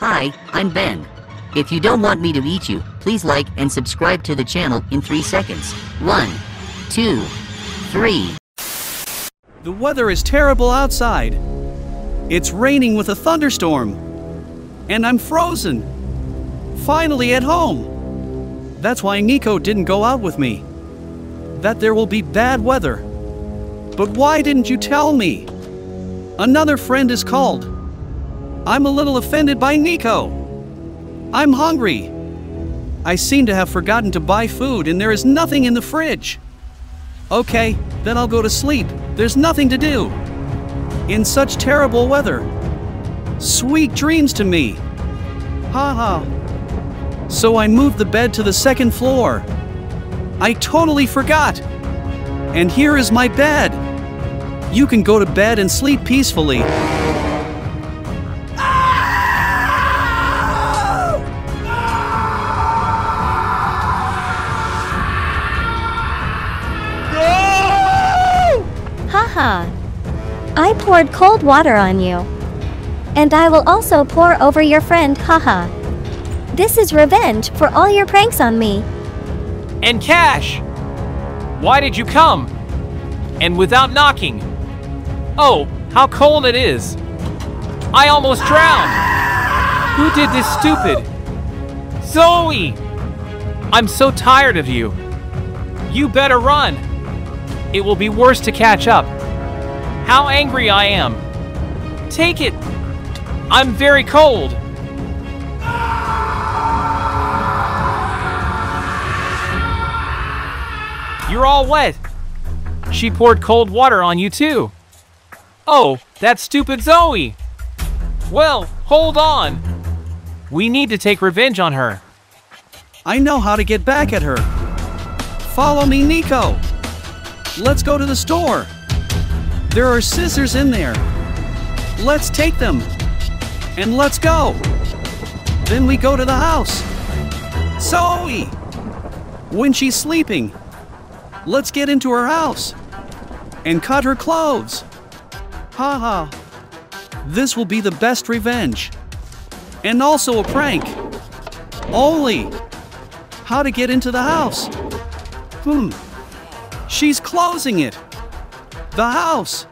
Hi, I'm Ben. If you don't want me to eat you, please like and subscribe to the channel in 3 seconds. 1, 2, 3. The weather is terrible outside. It's raining with a thunderstorm. And I'm frozen. Finally at home. That's why Nico didn't go out with me. That there will be bad weather. But why didn't you tell me? Another friend is called. I'm a little offended by Nico. I'm hungry. I seem to have forgotten to buy food and there is nothing in the fridge. Okay, then I'll go to sleep. There's nothing to do. In such terrible weather. Sweet dreams to me. Ha ha. So I moved the bed to the second floor. I totally forgot. And here is my bed. You can go to bed and sleep peacefully. Haha. I poured cold water on you. And I will also pour over your friend, haha. This is revenge for all your pranks on me. And Cash! Why did you come? And without knocking? Oh, how cold it is! I almost drowned! Who did this stupid? Zoey! I'm so tired of you. You better run. It will be worse to catch up. How angry I am. Take it. I'm very cold. You're all wet. She poured cold water on you too. Oh, that stupid Zoey. Well, hold on. We need to take revenge on her. I know how to get back at her. Follow me, Nico. Let's go to the store. There are scissors in there. Let's take them. And let's go. Then we go to the house. Zoey! When she's sleeping, let's get into her house and cut her clothes. Ha ha. This will be the best revenge. And also a prank. Only. How to get into the house. Hmm. She's closing it. The house.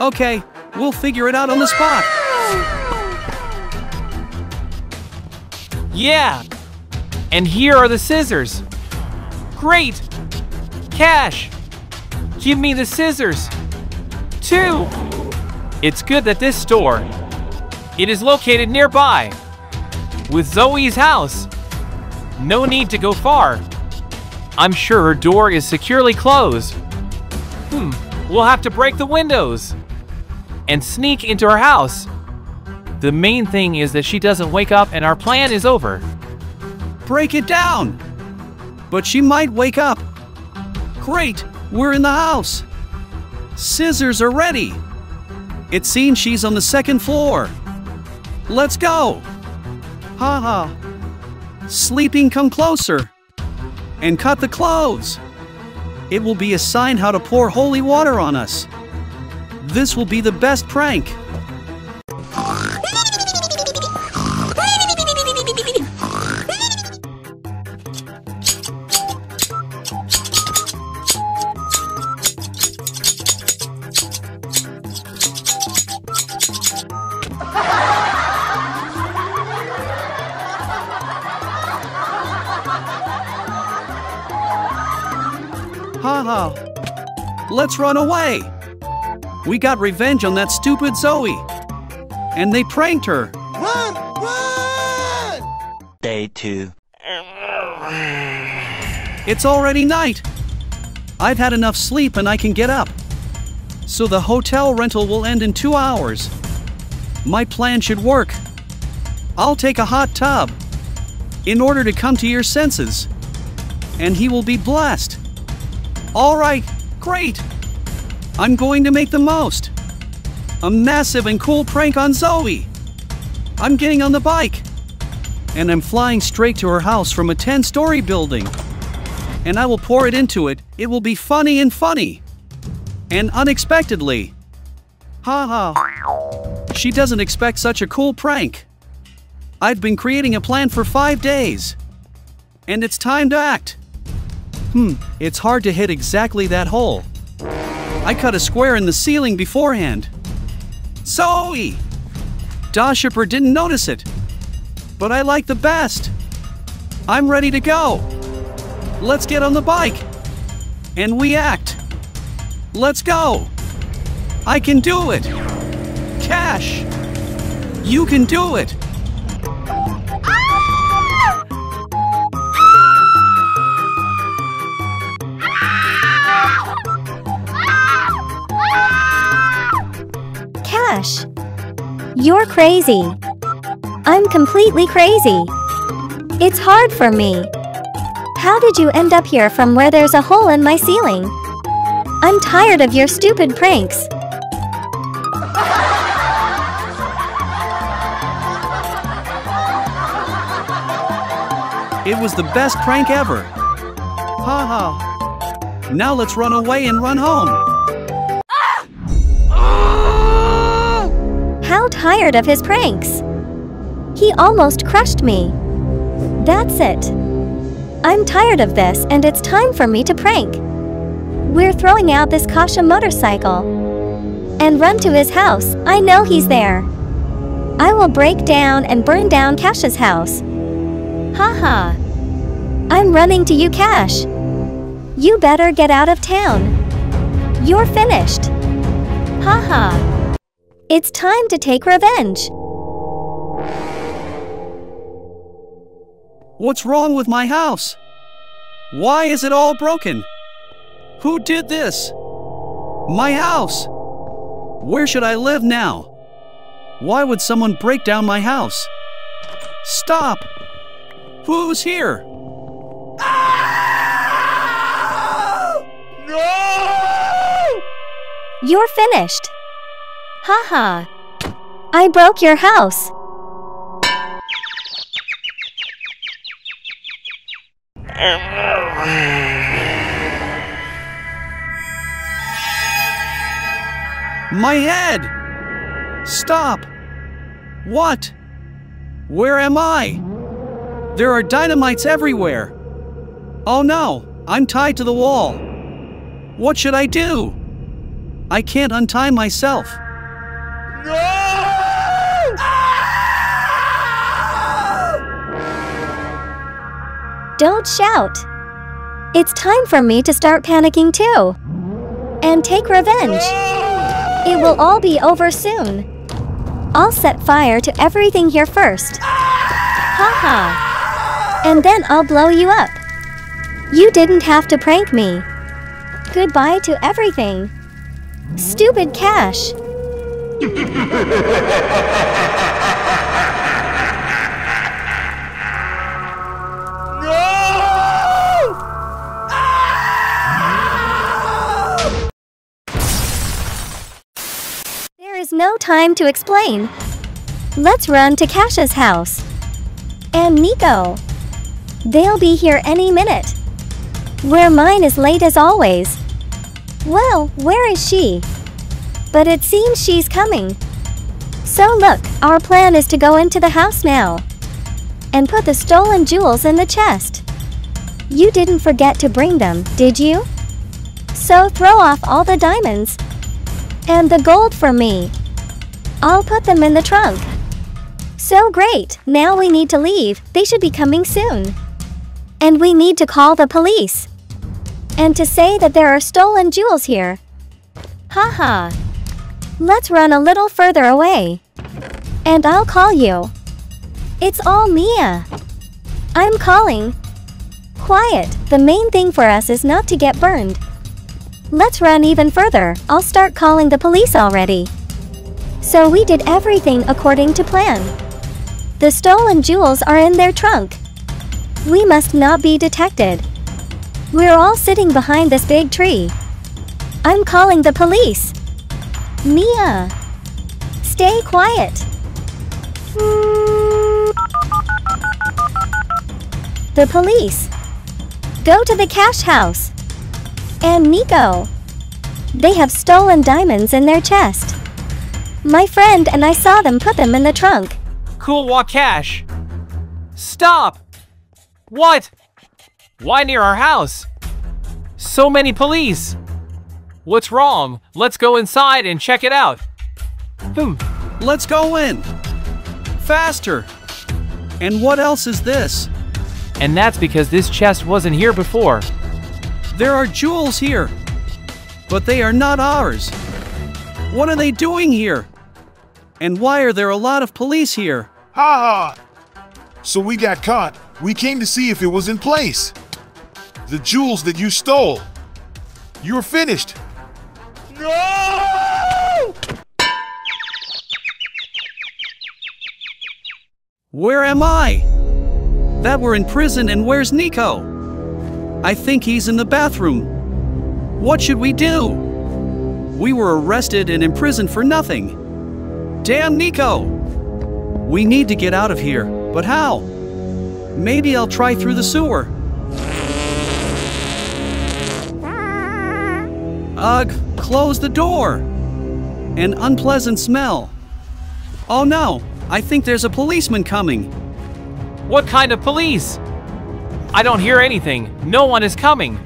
Okay, we'll figure it out on the spot. Yeah. And here are the scissors. Great. Cash. Give me the scissors. Two. It's good that this store. It is located nearby. With Zoey's house. No need to go far. I'm sure her door is securely closed. Hmm, we'll have to break the windows and sneak into her house. The main thing is that she doesn't wake up and our plan is over. Break it down. But she might wake up. Great, we're in the house. Scissors are ready. It seems she's on the second floor. Let's go. Ha ha. Sleeping, come closer. And cut the clothes. It will be a sign how to pour holy water on us. This will be the best prank. Ha ha. Let's run away. We got revenge on that stupid Zoey. And they pranked her. Run! Run! Day 2. It's already night. I've had enough sleep and I can get up. So the hotel rental will end in two hours. My plan should work. I'll take a hot tub in order to come to your senses. And he will be blessed. All right, great. I'm going to make the most. A massive and cool prank on Zoey. I'm getting on the bike. And I'm flying straight to her house from a 10 story building. And I will pour it into it. It will be funny and funny. And unexpectedly. Ha ha. She doesn't expect such a cool prank. I've been creating a plan for five days. And it's time to act. Hmm, it's hard to hit exactly that hole. I cut a square in the ceiling beforehand. Zoey! Dashipper didn't notice it. But I like the best. I'm ready to go. Let's get on the bike. And we act. Let's go. I can do it. Cash. You can do it. You're crazy. I'm completely crazy. It's hard for me. How did you end up here from where there's a hole in my ceiling? I'm tired of your stupid pranks. It was the best prank ever. Ha ha. Now let's run away and run home. Tired of his pranks. He almost crushed me. That's it. I'm tired of this and it's time for me to prank. We're throwing out this Kasha motorcycle. And run to his house, I know he's there. I will break down and burn down Kasha's house. Haha. I'm running to you, Cash. You better get out of town. You're finished. Haha. It's time to take revenge. What's wrong with my house? Why is it all broken? Who did this? My house! Where should I live now? Why would someone break down my house? Stop! Who's here? No! You're finished. Haha. I broke your house. My head! Stop! What? Where am I? There are dynamites everywhere. Oh no, I'm tied to the wall. What should I do? I can't untie myself. Don't shout. It's time for me to start panicking too. And take revenge. It will all be over soon. I'll set fire to everything here first. Haha. And then I'll blow you up. You didn't have to prank me. Goodbye to everything. Stupid Cash. There is no time to explain. Let's run to Kasha's house. And Nico. They'll be here any minute. Where mine is late as always. Well, where is she? But it seems she's coming. So look, our plan is to go into the house now. And put the stolen jewels in the chest. You didn't forget to bring them, did you? So throw off all the diamonds. And the gold for me. I'll put them in the trunk. So great, now we need to leave, they should be coming soon. And we need to call the police. And to say that there are stolen jewels here. Haha. Let's run a little further away. And I'll call you. It's all Mia. I'm calling. Quiet, the main thing for us is not to get burned. Let's run even further, I'll start calling the police already. So we did everything according to plan. The stolen jewels are in their trunk. We must not be detected. We're all sitting behind this big tree. I'm calling the police. Mia! Stay quiet. The police. Go to the cash house. And Nico. They have stolen diamonds in their chest. My friend and I saw them put them in the trunk. Cool walk cash. Stop! What? Why near our house? So many police. What's wrong? Let's go inside and check it out. Hmm. Let's go in. Faster. And what else is this? And that's because this chest wasn't here before. There are jewels here. But they are not ours. What are they doing here? And why are there a lot of police here? Ha ha! So we got caught. We came to see if it was in place. The jewels that you stole. You're finished. No! Where am I? That we're in prison and where's Nico? I think he's in the bathroom. What should we do? We were arrested and imprisoned for nothing. Damn Nico! We need to get out of here, but how? Maybe I'll try through the sewer. Ugh, close the door. An unpleasant smell. Oh no, I think there's a policeman coming. What kind of police? I don't hear anything. No one is coming.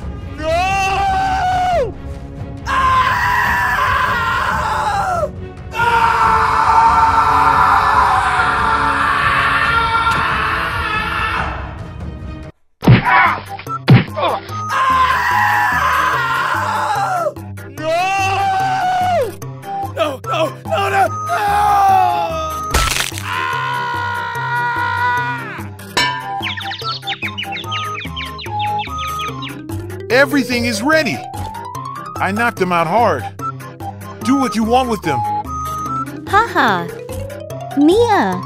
Everything is ready. I knocked them out hard. Do what you want with them. Haha. Mia.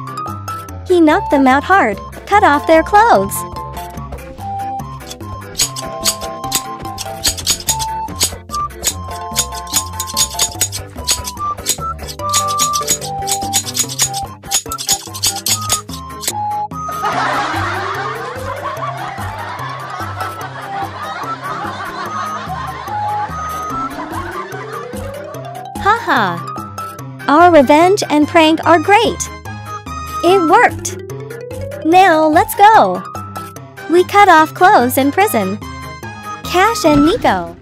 He knocked them out hard, cut off their clothes. Our revenge and prank are great. It worked. Now let's go. We cut off clothes in prison. Cash and Nico.